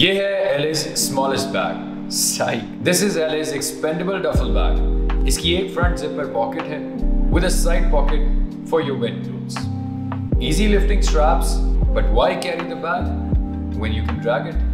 ये है Alice smallest bag side this is Alice expandable duffel bag इसकी एक फ्रंट जिपर पॉकेट है with a side pocket for your wet clothes lifting lifting but but carry the bag bag? You you can it